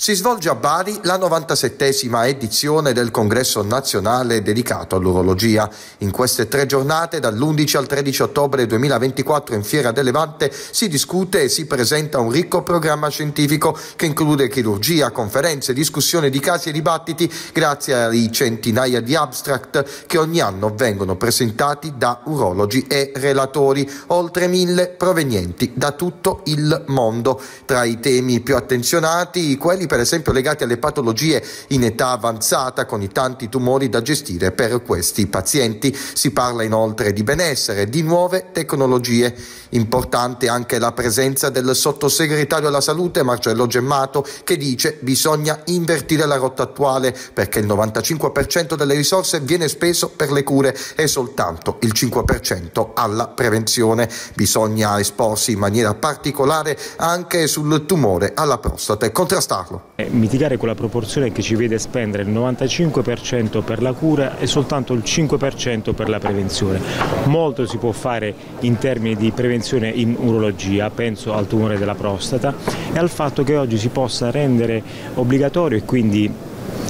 Si svolge a Bari la 97esima edizione del congresso nazionale dedicato all'urologia. In queste tre giornate, dall'11 al 13 ottobre 2024 in Fiera del Levante, si discute e si presenta un ricco programma scientifico che include chirurgia, conferenze, discussioni di casi e dibattiti grazie ai centinaia di abstract che ogni anno vengono presentati da urologi e relatori, oltre mille provenienti da tutto il mondo. Tra i temi più attenzionati, quelli per esempio legati alle patologie in età avanzata con i tanti tumori da gestire per questi pazienti. Si parla inoltre di benessere, di nuove tecnologie. Importante anche la presenza del sottosegretario alla salute Marcello Gemmato che dice bisogna invertire la rotta attuale perché il 95% delle risorse viene speso per le cure e soltanto il 5% alla prevenzione. Bisogna esporsi in maniera particolare anche sul tumore alla prostata e contrastarlo. Eh, mitigare quella proporzione che ci vede spendere il 95% per la cura e soltanto il 5% per la prevenzione. Molto si può fare in termini di prevenzione in urologia, penso al tumore della prostata e al fatto che oggi si possa rendere obbligatorio e quindi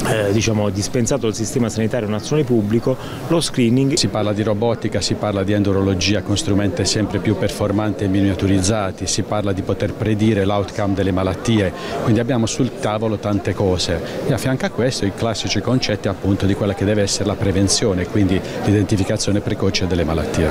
eh, diciamo, dispensato dal sistema sanitario nazionale pubblico lo screening. Si parla di robotica, si parla di endurologia con strumenti sempre più performanti e miniaturizzati, si parla di poter predire l'outcome delle malattie, quindi abbiamo sul tavolo tante cose e a fianco a questo i classici concetti appunto di quella che deve essere la prevenzione, quindi l'identificazione precoce delle malattie.